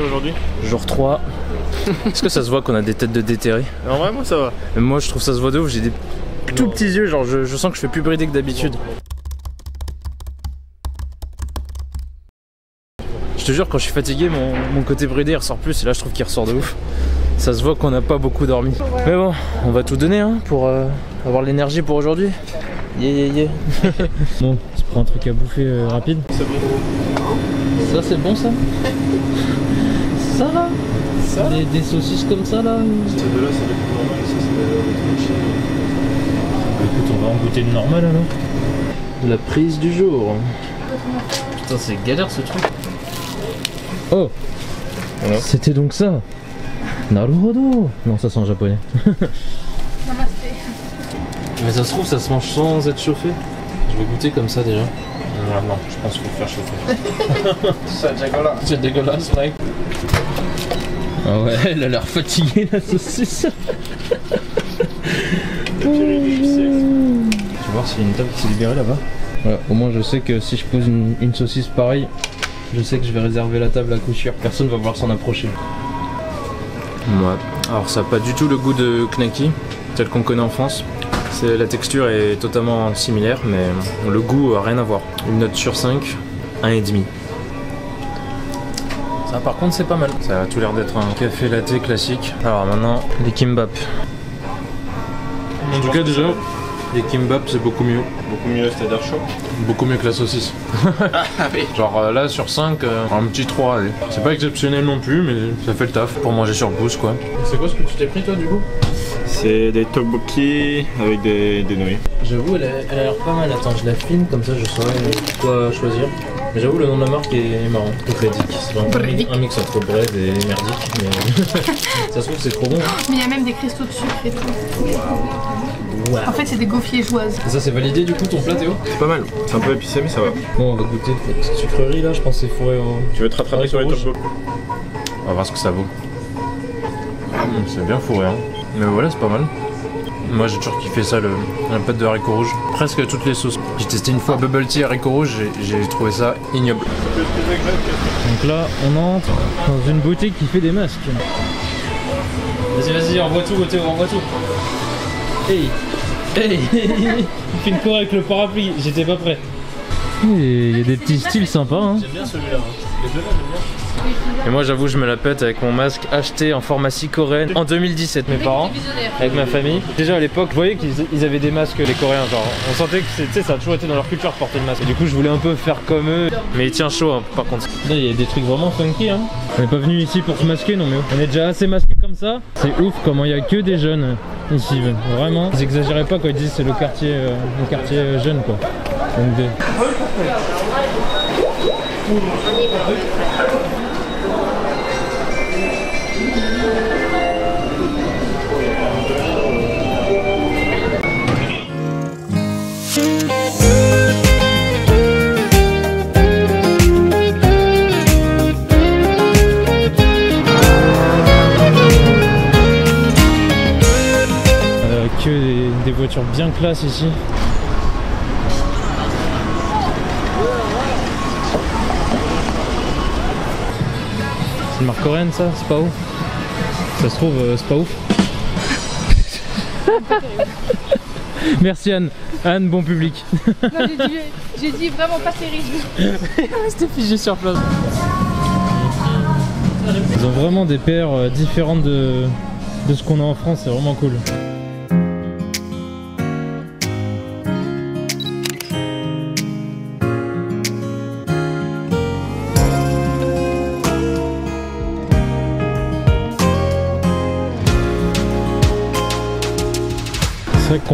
Aujourd'hui Jour 3. Est-ce que ça se voit qu'on a des têtes de déterrés? En vrai, moi ça va. Moi je trouve ça se voit de ouf, j'ai des tout petits yeux, genre je, je sens que je fais plus brider que d'habitude. Je te jure, quand je suis fatigué, mon, mon côté bridé il ressort plus et là je trouve qu'il ressort de ouf. Ça se voit qu'on n'a pas beaucoup dormi. Mais bon, on va tout donner hein, pour euh, avoir l'énergie pour aujourd'hui. Yeah, yeah, yeah. bon, on se prend un truc à bouffer euh, rapide. C'est bon. Ça c'est bon ça? Ça va Ça des, des saucisses comme ça là Ces deux-là, c'est le plus normal, ça c'est le truc Écoute, on va en goûter une normale alors. De la prise du jour. Putain, c'est galère ce truc. Oh Voilà. C'était donc ça Naruhodo Non, ça sent en japonais. Mais ça se trouve, ça se mange sans être chauffé. Je vais goûter comme ça déjà. Non, non, je pense qu'il faut le faire chauffer. Ça, Jagola. C'est dégueulasse, mec. Ah ouais, elle a l'air fatiguée la saucisse. Tu vas voir s'il y a une table qui s'est libérée là-bas. Voilà, au moins je sais que si je pose une, une saucisse pareille, je sais que je vais réserver la table à coup sûr. Personne va vouloir s'en approcher. Ouais. Alors ça n'a pas du tout le goût de knacky, tel qu'on connaît en France. C'est, la texture est totalement similaire, mais le goût a rien à voir. Une note sur 5, 1,5. Ça par contre c'est pas mal. Ça a tout l'air d'être un café latte classique. Alors maintenant, les kimbap. En tout cas déjà, les kimbap c'est beaucoup mieux. Beaucoup mieux, c'est-à-dire chaud. Beaucoup mieux que la saucisse. Ah oui. Genre euh, là sur 5, un petit 3 allez. C'est pas exceptionnel non plus mais ça fait le taf pour manger sur le pouce quoi. C'est quoi ce que tu t'es pris toi du coup? C'est des tteokbokki avec des, des nouilles. J'avoue elle a elle a l'air pas mal, attends je la filme comme ça je saurais quoi choisir. Mais j'avoue le nom de la marque est marrant. C'est vraiment un mix entre bread et merdique mais ça se trouve c'est trop bon. Mais il y a même des cristaux de sucre et tout. En fait, c'est des gaufrier-joises. Et ça c'est validé du coup ton plat Théo? C'est pas mal. C'est un peu épicé, mais ça va. Bon on va goûter la petite sucrerie là, je pense que c'est fourré au... Tu veux te rattraper sur les tteokbokki? On va voir ce que ça vaut. Hum, c'est bien fourré, hein. Mais voilà, c'est pas mal. Moi, j'ai toujours kiffé ça, le, la pâte de haricots rouges. Presque toutes les sauces. J'ai testé une fois bubble tea haricots rouges, j'ai- j'ai trouvé ça ignoble. Donc là, on entre dans une boutique qui fait des masques. Vas-y, vas-y, envoie tout, Théo, envoie tout. Hey Hey Il fait une choré avec le parapluie, j'étais pas prêt. Il y a des petits styles sympas, hein. J'aime bien celui-là. Les deux-là, j'aime bien. Et moi j'avoue je me la pète avec mon masque acheté en pharmacie coréenne en 2017 mes parents avec ma famille. Déjà à l'époque vous voyez qu'ils ils avaient des masques les coréens genre on sentait que ça a toujours été dans leur culture de porter le masque. Et du coup je voulais un peu faire comme eux mais il tient chaud hein, par contre. Là il y a des trucs vraiment funky hein. On n'est pas venu ici pour se masquer non mais on est déjà assez masqué comme ça. C'est ouf comment il y a que des jeunes ici vraiment. Ils exagéraient pas quand ils disent c'est le quartier euh, le quartier euh, jeune quoi. Donc des- voitures bien classe ici. C'est une marque coréenne ça C'est pas ouf Ça se trouve euh, c'est pas ouf Merci Anne Anne bon public j'ai dit, vraiment pas terrible. C'était figé sur place Ils ont vraiment des paires euh, différentes de, de ce qu'on a en France, c'est vraiment cool.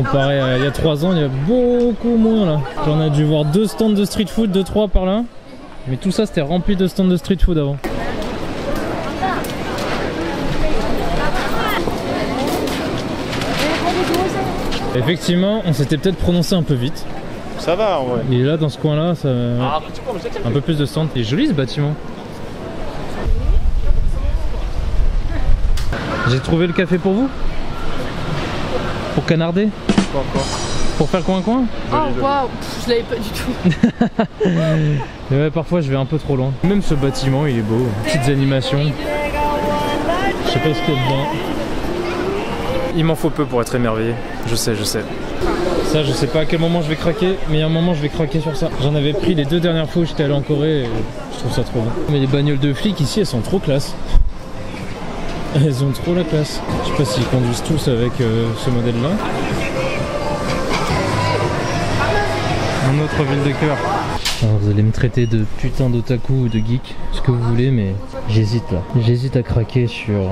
Comparé à il y a 3 ans, il y a beaucoup moins là. J'en ai dû voir deux stands de street food, 2-3 par là. Mais tout ça c'était rempli de stands de street food avant. Effectivement, on s'était peut-être prononcé un peu vite. Ça va en vrai. Et là, dans ce coin-là, ça... un peu plus de stands. Il est joli ce bâtiment. J'ai trouvé le café pour vous? Pour canarder? Pas encore. Pour faire coin-coin Oh waouh, je l'avais pas du tout. Et ouais, parfois je vais un peu trop loin. Même ce bâtiment, il est beau. Petites animations. Je sais pas ce qu'il y a dedans. Il m'en faut peu pour être émerveillé. Je sais, je sais. Ça, je sais pas à quel moment je vais craquer, mais il y a un moment je vais craquer sur ça. J'en avais pris les deux dernières fois où j'étais allé en Corée et je trouve ça trop bon. Mais les bagnoles de flics ici, elles sont trop classe. Elles ont trop la classe. Je sais pas s'ils conduisent tous avec euh, ce modèle-là. Un autre ville de cœur. Alors vous allez me traiter de putain d'otaku ou de geek, ce que vous voulez, mais j'hésite là. J'hésite à craquer sur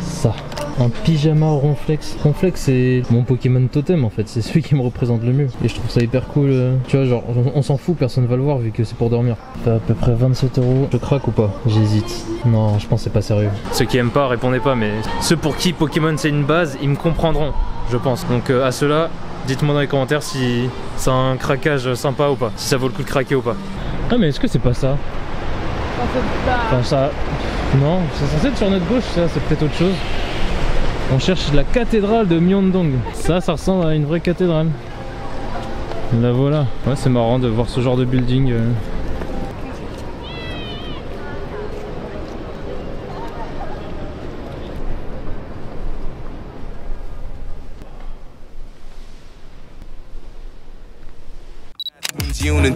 ça. Un pyjama ronflex. Ronflex c'est mon Pokémon totem en fait, c'est celui qui me représente le mieux. Et je trouve ça hyper cool. euh, Tu vois, genre on, on s'en fout, personne va le voir vu que c'est pour dormir. Fait à peu près 27 euros. Je craque ou pas? J'hésite. Non, je pense que c'est pas sérieux. Ceux qui aiment pas, répondez pas, mais ceux pour qui Pokémon c'est une base, ils me comprendront, je pense. Donc euh, à ceux-là, dites-moi dans les commentaires si c'est un craquage sympa ou pas, si ça vaut le coup de craquer ou pas. Ah mais est-ce que c'est pas ça? Enfin ça... Non, c'est censé être sur notre gauche ça, c'est peut-être autre chose. On cherche la cathédrale de Myeongdong. Ça, ça ressemble à une vraie cathédrale. La voilà. Ouais, c'est marrant de voir ce genre de building. euh.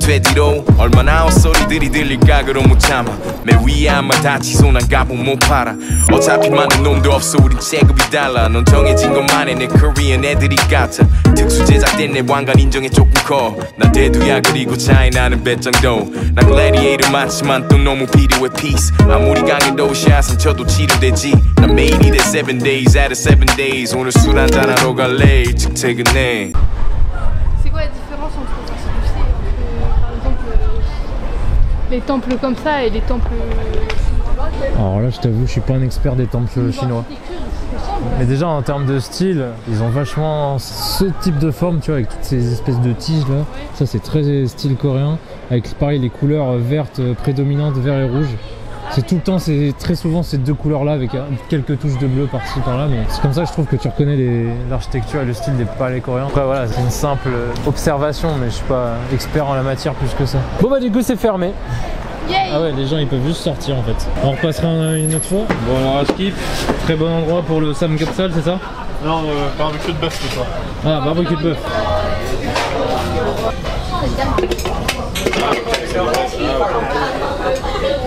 돼지로. 얼마나 헛소리들이 들릴까 그럼 못 참아 매 위에 한마 다치소 난 가본 못 팔아. 어차피 많은 놈도 없어 우린 체급이 달라. 넌 정해진 것만 해내 코리안 애들이 같아. 특수 제작된 내 왕관 인정에 조금 커난 대두야 그리고 차이 나는 배짱도. 난 글래디에이터 많지만 또 너무 필요해 peace. 아무리 강해도 샷은 쳐도 치료되지. 난 매일이 돼 7 days out of 7 days. 오늘 술 한잔하러 갈래? 일찍 퇴근해. c'est quoi les temples comme ça et les temples Alors là, je t'avoue, je suis pas un expert des temples chinois. Mais déjà en termes de style, ils ont vachement ce type de forme, tu vois, avec toutes ces espèces de tiges là. Ça c'est très style coréen, avec pareil les couleurs vertes prédominantes, vert et rouge. C'est tout le temps, c'est très souvent ces deux couleurs là avec quelques touches de bleu par-ci par-là, mais c'est comme ça que je trouve que tu reconnais les- l'architecture et le style des palais coréens. Après voilà, c'est une simple observation, mais je suis pas expert en la matière plus que ça. Bon bah du coup c'est fermé. Yay Ah ouais, les gens ils peuvent juste sortir en fait. On repassera une autre fois. Bon alors à skip, très bon endroit pour le samgyeopsal, c'est ça? Non, euh, barbecue de bœuf ce soir. Ah, barbecue de bœuf.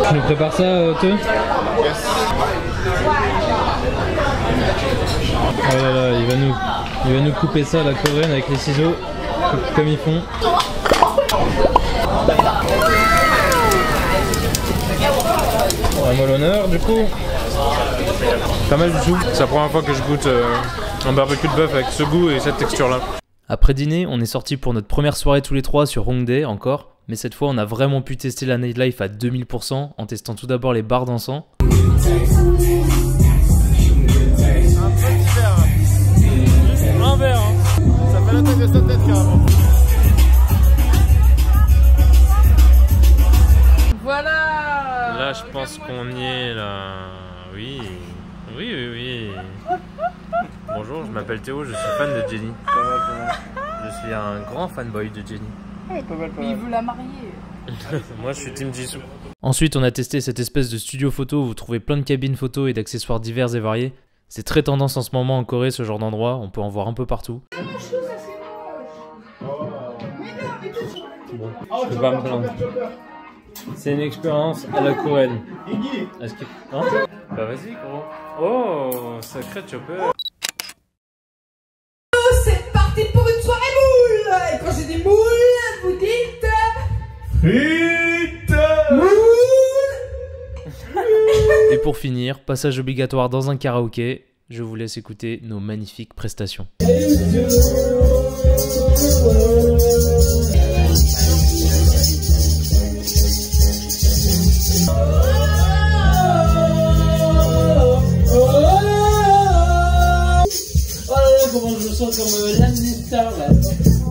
Tu nous prépares ça, euh, Oh là là, il va nous, il va nous couper ça, la coréenne, avec les ciseaux, comme ils font. À moi l'honneur, du coup. Pas mal du tout. C'est la première fois que je goûte euh, un barbecue de bœuf avec ce goût et cette texture-là. Après dîner, on est sorti pour notre première soirée tous les trois sur Hongdae encore. Mais cette fois, on a vraiment pu tester la nightlife à 2000% en testant tout d'abord les bars dansants. Un verre, Ça fait la tête de sa tête carrément. Voilà Là, je pense qu'on y est là. Oui, oui, oui, oui. Bonjour, je m'appelle Théo, je suis fan de Jenny. Je suis un grand fanboy de Jenny. Mais il veut la marier. Moi, je suis Team Jisoo. Ensuite, on a testé cette espèce de studio photo où vous trouvez plein de cabines photo et d'accessoires divers et variés. C'est très tendance en ce moment en Corée, ce genre d'endroit. On peut en voir un peu partout. Bon, je peux pas me plaindre. C'est une expérience à la coréenne. Est-ce que. Hein Bah vas-y, gros. Oh, sacré chopper. Pour finir, passage obligatoire dans un karaoké. Je vous laisse écouter nos magnifiques prestations. Comme euh, là.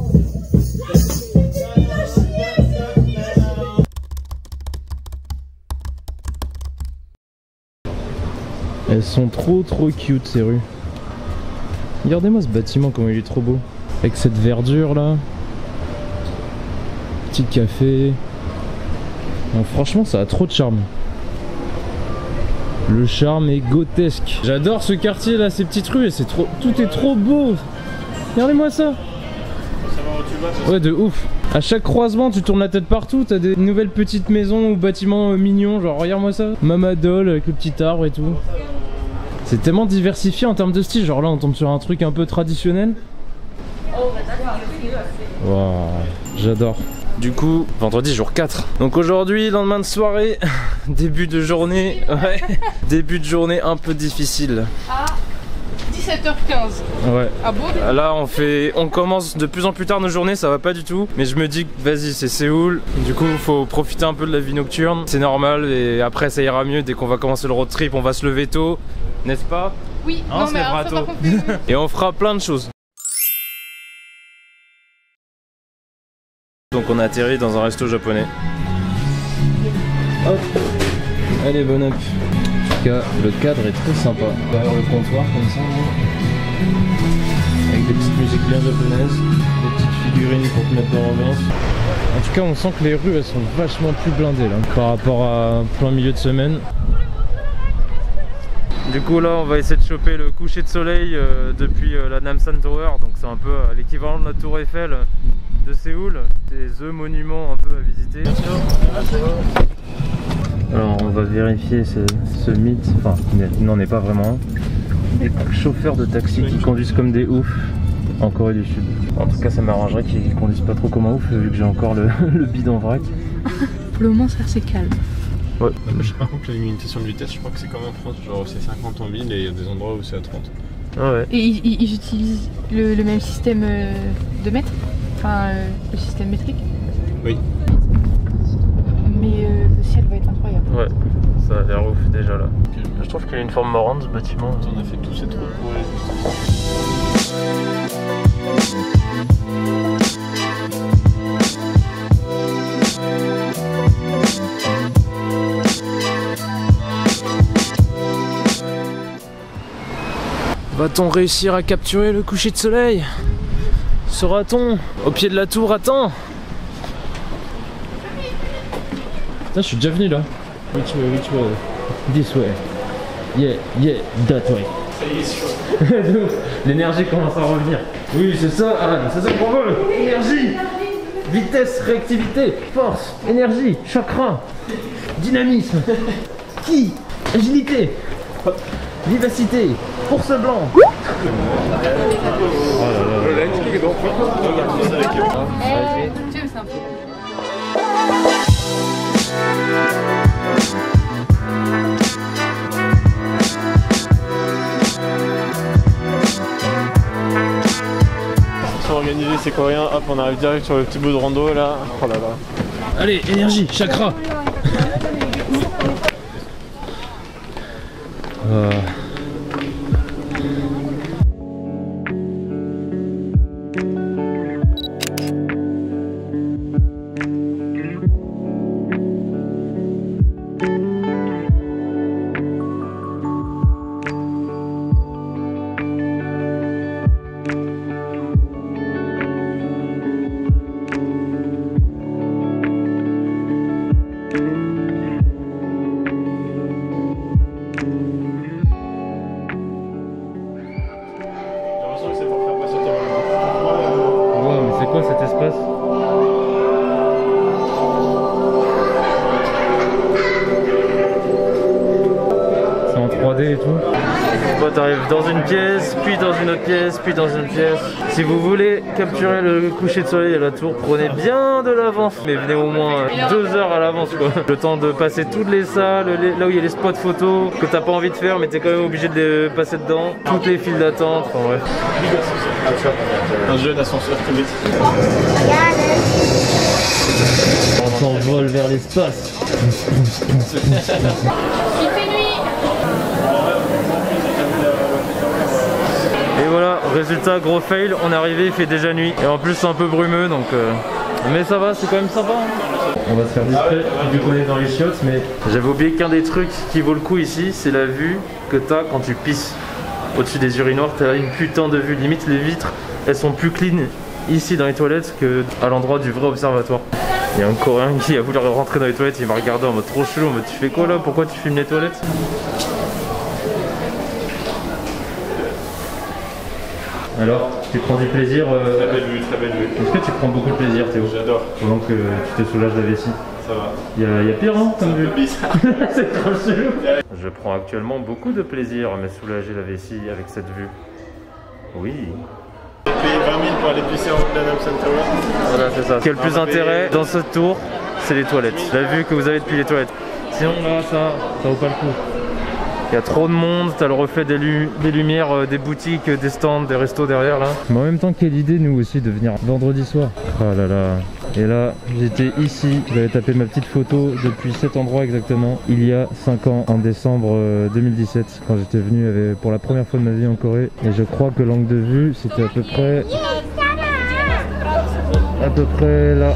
Elles sont trop trop cute ces rues. Regardez-moi ce bâtiment, comment il est trop beau. Avec cette verdure là. Petit café. Franchement, ça a trop de charme. Le charme est grotesque. J'adore ce quartier là, ces petites rues, c'est trop, tout est trop beau. Regardez-moi ça. Ouais, de ouf. À chaque croisement, tu tournes la tête partout, t'as des nouvelles petites maisons ou bâtiments euh, mignons, genre regarde-moi ça. Mamadol avec le petit arbre et tout. C'est tellement diversifié en termes de style, genre là on tombe sur un truc un peu traditionnel. Waouh, j'adore. Du coup, vendredi jour 4. Donc aujourd'hui, lendemain de soirée, début de journée, ouais, début de journée un peu difficile. À 17h15. Ouais. Ah bon? Là on fait on commence de plus en plus tard nos journées, ça va pas du tout. Mais je me dis que vas-y c'est Séoul. Du coup faut profiter un peu de la vie nocturne. C'est normal et après ça ira mieux dès qu'on va commencer le road trip, on va se lever tôt, n'est-ce pas Oui, Hein, non se mais lèvera alors tôt. Et on fera plein de choses. Donc on a atterri dans un resto japonais. Hop Allez bon up En tout cas le cadre est très sympa. Derrière le comptoir comme ça. là. Avec des petites musiques bien japonaises, des petites figurines pour te mettre dans l'ambiance. En tout cas on sent que les rues elles sont vachement plus blindées là par rapport à plein milieu de semaine. Du coup là on va essayer de choper le coucher de soleil euh, depuis euh, la Namsan Tower donc c'est un peu euh, l'équivalent de la tour Eiffel de Séoul. C'est the monument un peu à visiter. Alors on va vérifier ce, ce mythe, enfin il n'en est pas vraiment un. Des chauffeurs de taxi qui conduisent comme des oufs en Corée du Sud. En tout cas ça m'arrangerait qu'ils conduisent pas trop comme un ouf vu que j'ai encore le, le bide en vrac. Pour le moment, c'est assez calme. Ouais. Par contre, la limitation de vitesse, je crois que c'est comme en France, genre c'est 50 en ville et il y a des endroits où c'est à 30. Ah ouais. Et ils, utilisent le, le même système euh, de mètre Enfin, euh, le système métrique? Oui. Mais euh, le ciel va être incroyable. Ouais, ça a l'air ouf déjà là. Je trouve qu'il a une forme marrante ce bâtiment. On a fait tous ces trous pour aller Va-t-on réussir à capturer le coucher de soleil? Sera-t-on au pied de la tour Attends Putain, je suis déjà venu là. Which way, which way? This way. Yeah, yeah, that way. L'énergie commence à revenir. Oui, c'est ça, Alan, c'est ça qu'on veut. Énergie, vitesse, réactivité, force, énergie, chakra, dynamisme, qui, agilité, vivacité, force blanc. Ils sont organisés, c'est coréen, hop, on arrive direct sur le petit bout de rando là. Oh là là. Allez, énergie, chakra. Euh. Wow, mais c'est quoi cet espace C'est en 3D et tout. Toi t'arrives dans une pièce, puis dans une autre pièce, puis dans une pièce. Si vous voulez capturer le coucher de soleil à la tour, prenez bien de l'avance. Mais venez au moins deux heures à l'avance quoi. Le temps de passer toutes les salles, les- là où il y a les spots photos que t'as pas envie de faire mais t'es quand même obligé de les passer dedans. Toutes les files d'attente, enfin bref. Un jeu d'ascenseur tibétain. On s'envole vers l'espace. Il fait nuit Et voilà, résultat, gros fail, on est arrivé, il fait déjà nuit. Et en plus c'est un peu brumeux donc... euh, Mais ça va, c'est quand même sympa. hein. On va se faire discret, vu qu'on est dans les chiottes, mais... J'avais oublié qu'un des trucs qui vaut le coup ici, c'est la vue que t'as quand tu pisses. Au-dessus des urinoirs, t'as une putain de vue, limite les vitres elles sont plus clean ici dans les toilettes que à l'endroit du vrai observatoire. Il y a un coréen qui a voulu rentrer dans les toilettes, il m'a regardé en mode trop chelou, en mode tu fais quoi là? Pourquoi tu filmes les toilettes? Alors, tu prends du plaisir euh, Très belle vue, très belle vue. Est-ce que tu prends beaucoup de plaisir Théo J'adore, Pendant que tu te soulages la vessie ça va. Il y, a- il y a pire hein comme vue Bizarre. C'est trop chelou Je prends actuellement beaucoup de plaisir à me soulager la vessie avec cette vue. Oui. J'ai payé 20 000 pour aller pisser en de Namsan Tower. Voilà, c'est ça. Ce qui a le plus payer- intérêt dans cette tour, c'est les toilettes. La vue que vous avez depuis les toilettes. Sinon, là, ça, ça vaut pas le coup. Il y a trop de monde, t'as le reflet des, lu- des lumières, euh, des boutiques, des stands, des restos derrière là. Mais en même temps, quelle idée nous aussi de venir vendredi soir. Ah là là. Et là, j'étais ici, j'avais tapé ma petite photo depuis cet endroit exactement, il y a 5 ans, en décembre euh, 2017, quand j'étais venu pour la première fois de ma vie en Corée. Et je crois que l'angle de vue, c'était à peu près... À peu près là.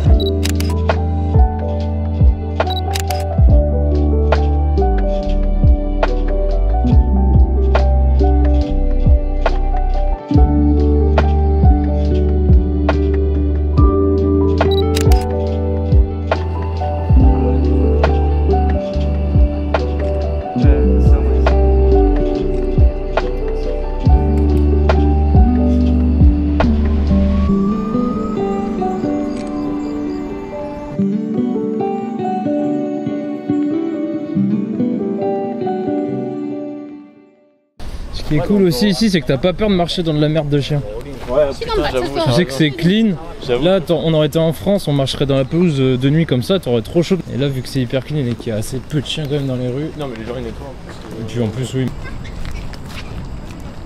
Est cool aussi ici, c'est que t'as pas peur de marcher dans de la merde de chien. Ouais, putain, j'avoue. Tu sais que c'est clean. J'avoue. Là, on aurait été en France, on marcherait dans la pelouse euh, de nuit comme ça, t'aurais trop chaud. Et là, vu que c'est hyper clean et qu'il y a assez peu de chiens quand même dans les rues, Non, mais les gens ils nettoient en plus. et puis en plus, oui.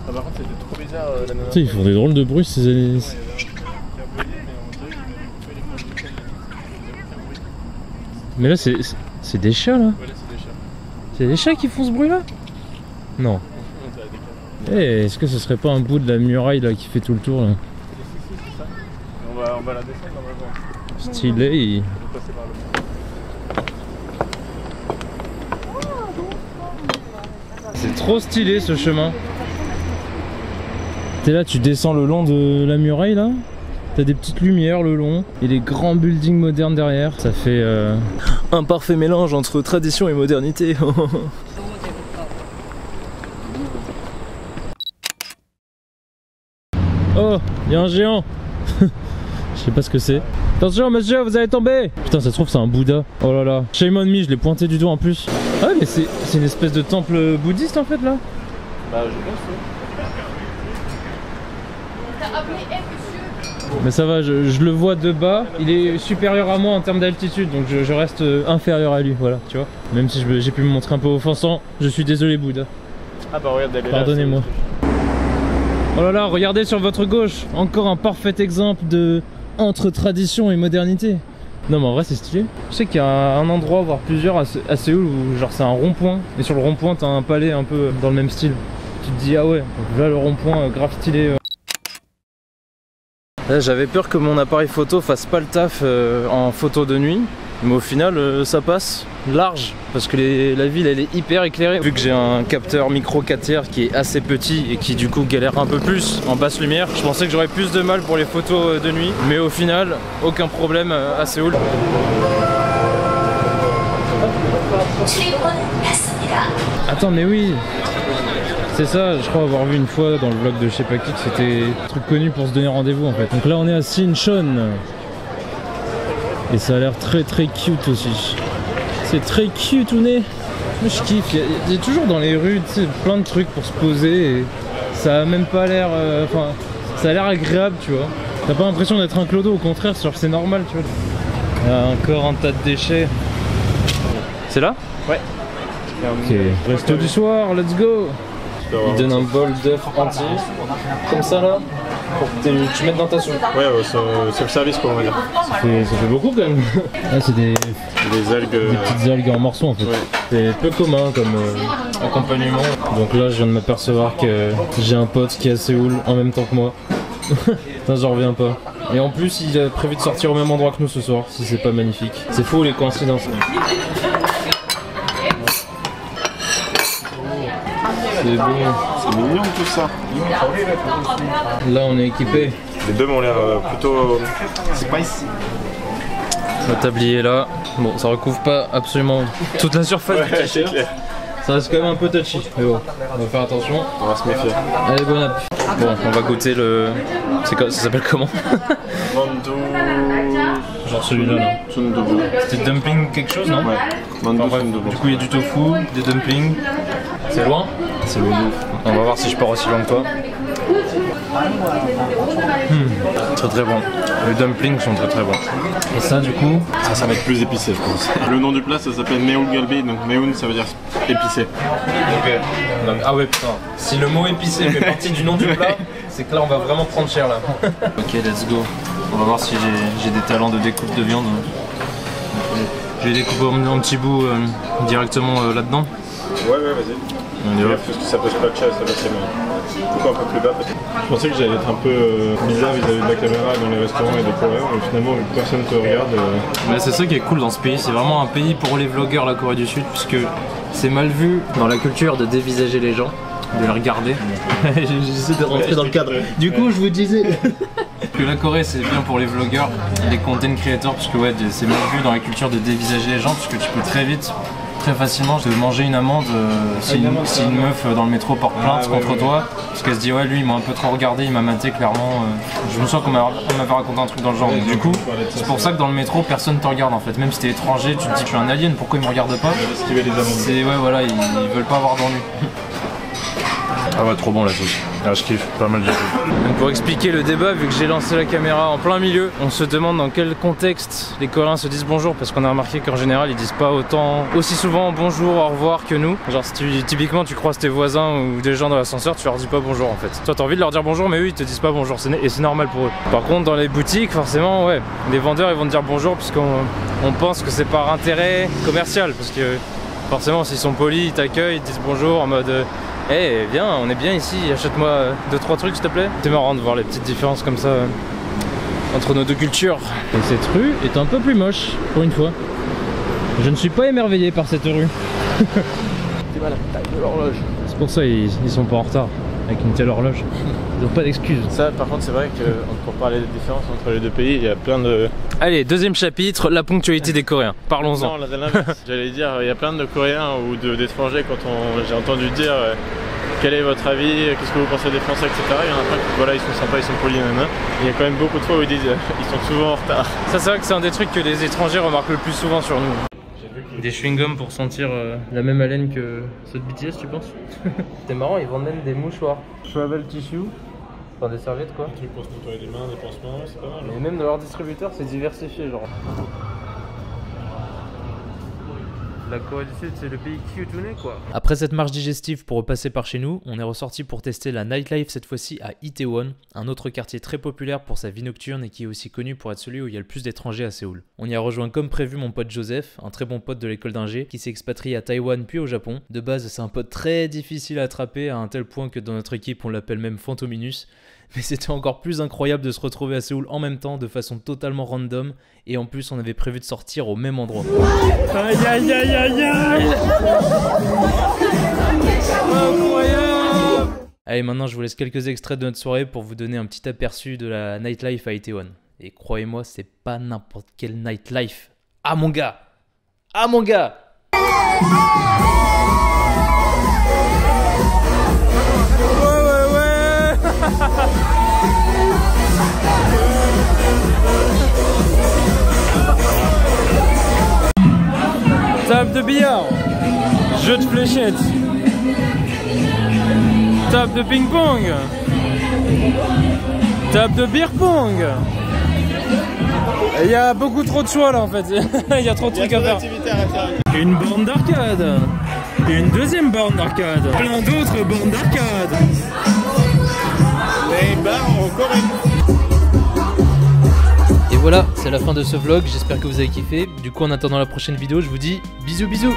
Ah, par contre, c'était trop bizarre euh, la nana. Tu sais, ils font des drôles de bruit ces années. Mais là, c'est des chats là Voilà, c'est des chats. C'est des chats qui font ce bruit là Non. Des. Eh, est-ce que ce serait pas un bout de la muraille là qui fait tout le tour là On va, on va la descendre normalement. Stylé. On va passer par là. C'est trop stylé ce chemin. T'es là, tu descends le long de la muraille là. T'as des petites lumières le long et les grands buildings modernes derrière. Ça fait euh, un parfait mélange entre tradition et modernité. oh, y a un géant. Je sais pas ce que c'est. Attention monsieur, vous allez tomber Putain ça se trouve c'est un Bouddha. Oh là là. Shame on me, je l'ai pointé du doigt en plus. Ah mais c'est une espèce de temple bouddhiste en fait là Bah, je pense, ouais. T'as appelé monsieur Mais ça va, je, je le vois de bas, il est supérieur à moi en termes d'altitude, donc je, je reste euh, inférieur à lui, voilà, tu vois. Même si j'ai pu me montrer un peu offensant, je suis désolé Bouddha. Ah, bah, regarde. Pardonnez-moi. Oh là là, regardez sur votre gauche, encore un parfait exemple de entre tradition et modernité. Non mais en vrai c'est stylé. Je sais qu'il y a un endroit, voire plusieurs à, Sé- à Séoul où genre c'est un rond-point, et sur le rond-point t'as un palais un peu dans le même style. Tu te dis ah ouais, là le rond-point euh, grave stylé. euh. Là, J'avais peur que mon appareil photo fasse pas le taf euh, en photo de nuit, mais au final euh, ça passe large parce que la ville elle est hyper éclairée. Vu que j'ai un capteur micro 4 tiers qui est assez petit et qui du coup galère un peu plus en basse lumière, je pensais que j'aurais plus de mal pour les photos euh, de nuit, mais au final aucun problème euh, à Séoul. Attends mais oui c'est ça, je crois avoir vu une fois dans le vlog de je sais pas qui que c'était un truc connu pour se donner rendez-vous en fait. Donc là on est à Sinchon. Et ça a l'air très très cute aussi. C'est très cute est. Moi je kiffe, il y, a- il y a toujours dans les rues tu sais, plein de trucs pour se poser et ça a même pas l'air. euh, Enfin, ça a l'air agréable tu vois. T'as pas l'impression d'être un clodo, au contraire, genre c'est normal tu vois. Il y a encore un tas de déchets. C'est là? Ouais. Ok. Resto du soir, let's go Il donne un bol d'œufs entier, comme ça là, pour que tu- mettes dans ta soupe. Ouais, ouais, c'est euh, self-service, quoi, on va dire. Ça fait, ça fait beaucoup quand même. Ah, c'est des, Des algues. euh, des petites algues en morceaux en fait. Ouais. C'est peu commun comme euh, accompagnement. Donc là, je viens de m'apercevoir que j'ai un pote qui est à Séoul en même temps que moi. Putain, j'en reviens pas. Et en plus, il a prévu de sortir au même endroit que nous ce soir, si c'est pas magnifique. C'est fou les coïncidences. C'est bon. C'est mignon tout ça. Là, on est équipé. Les deux m'ont l'air euh, plutôt spicy. Le tablier là. Bon, ça recouvre pas absolument toute la surface du Ouais, t-shirt. Ça reste quand même un peu touchy. Mais bon, on va faire attention. On va se méfier. Allez, bon app. Bon, on va goûter le. C'est quoi Ça s'appelle comment? Mandu. Genre celui-là là. Sundubu. C'était dumpling quelque chose, non? Ouais. Mandu Enfin, bref, Sundubu. du coup, il y a du tofu, des dumplings. C'est loin? C'est ouf. On va voir si je pars aussi loin que toi. Hmm, Très très bon. Les dumplings sont très très bons. Et ça, du coup, Ça, ça va être plus épicé, je pense. Le nom du plat, ça s'appelle Meoul Galbi. Donc Meoun, ça veut dire épicé. Ok. Donc, ah ouais, putain. Si le mot épicé fait partie du nom du plat, c'est que là, on va vraiment prendre cher là. ok, let's go. On va voir si j'ai- des talents de découpe de viande. Je vais découper en petits bouts euh, directement euh, là-dedans. Ouais, ouais, vas-y. On y va. Parce que ça peut scratcher assez facilement. Pourquoi un peu plus bas Je pensais que j'allais être un peu euh, bizarre vis-à-vis de la caméra dans les restaurants et des coréens, mais finalement, vu que personne te regarde, euh, Mais c'est ça qui est cool dans ce pays, c'est vraiment un pays pour les vlogueurs, la Corée du Sud, puisque c'est mal vu dans la culture de dévisager les gens, de les regarder. J'essaie de rentrer dans le cadre. Du coup, je vous disais que la Corée c'est bien pour les vlogueurs, les content creators, parce que ouais, c'est mal vu dans la culture de dévisager les gens, puisque tu peux très vite. Très facilement te manger une amende euh, si, une, si une meuf euh, dans le métro porte plainte Ah, ouais, contre ouais. toi parce qu'elle se dit ouais lui il m'a un peu trop regardé il m'a maté clairement euh. je me sens qu'on m'a- on m'avait raconté un truc dans le genre du coup c'est pour ça que dans le métro personne te regarde en fait même si t'es étranger tu te dis je suis un alien pourquoi il me regarde pas c'est ouais voilà ils, ils veulent pas avoir d'ennui ah ouais trop bon la sauce. Ah, je kiffe pas mal du tout pour expliquer le débat vu que j'ai lancé la caméra en plein milieu on se demande dans quel contexte les Coréens se disent bonjour parce qu'on a remarqué qu'en général ils disent pas autant aussi souvent bonjour au revoir que nous. Genre si typiquement tu croises tes voisins ou des gens dans l'ascenseur tu leur dis pas bonjour en fait. Toi t'as envie de leur dire bonjour mais eux ils te disent pas bonjour. Et c'est normal pour eux. Par contre dans les boutiques forcément ouais les vendeurs ils vont te dire bonjour puisqu'on on pense que c'est par intérêt commercial parce que forcément s'ils sont polis ils t'accueillent ils disent bonjour en mode eh viens on est bien ici achète-moi euh, deux trois trucs s'il te plaît. C'est marrant de voir les petites différences comme ça euh, entre nos deux cultures. Et cette rue est un peu plus moche pour une fois. Je ne suis pas émerveillé par cette rue. C'est pour ça ils, ils sont pas en retard avec une telle horloge ils ont pas d'excuses Ça, par contre, c'est vrai que pour parler des différences entre les deux pays, il y a plein de. allez deuxième chapitre la ponctualité des coréens parlons-en Non. J'allais dire, il y a plein de Coréens ou d'étrangers quand on, j'ai entendu dire euh, quel est votre avis, qu'est-ce que vous pensez des Français, etc. Il y en a plein qui, voilà, ils sont sympas, ils sont polis, nanana. Il y a quand même beaucoup de fois où ils disent, euh, ils sont souvent en retard. Ça, c'est vrai que c'est un des trucs que les étrangers remarquent le plus souvent sur nous. Des chewing-gums pour sentir euh, la même haleine que ceux de BTS, tu penses? C'est marrant, ils vendent même des mouchoirs. Travel tissue, enfin des serviettes quoi. trucs pour se nettoyer les mains, des pansements, c'est pas mal. Et même dans leur distributeur, c'est diversifié, genre. La Corée du Sud, c'est le pays cute quoi. Après cette marche digestive pour repasser par chez nous, on est ressorti pour tester la nightlife cette fois-ci à Itaewon, un autre quartier très populaire pour sa vie nocturne et qui est aussi connu pour être celui où il y a le plus d'étrangers à Séoul. On y a rejoint comme prévu mon pote Joseph, un très bon pote de l'école d'ingé, qui s'est expatrié à Taïwan puis au Japon. De base, c'est un pote très difficile à attraper à un tel point que dans notre équipe on l'appelle même Fantominus. Mais c'était encore plus incroyable de se retrouver à Séoul en même temps de façon totalement random et en plus on avait prévu de sortir au même endroit. Aïe aïe aïe aïe aïe Incroyable Allez, maintenant je vous laisse quelques extraits de notre soirée pour vous donner un petit aperçu de la nightlife à Itaewon. Et croyez-moi, c'est pas n'importe quelle nightlife. Ah mon gars Ah mon gars Table de billard. Jeu de fléchettes. Table de ping-pong. Table de beer pong Il y a beaucoup trop de choix là en fait, il y a trop de trucs à faire. Une borne d'arcade. Une deuxième borne d'arcade. Plein d'autres bornes d'arcade. Les bars en Corée voilà, c'est la fin de ce vlog, j'espère que vous avez kiffé. Du coup, en attendant la prochaine vidéo, je vous dis bisous bisous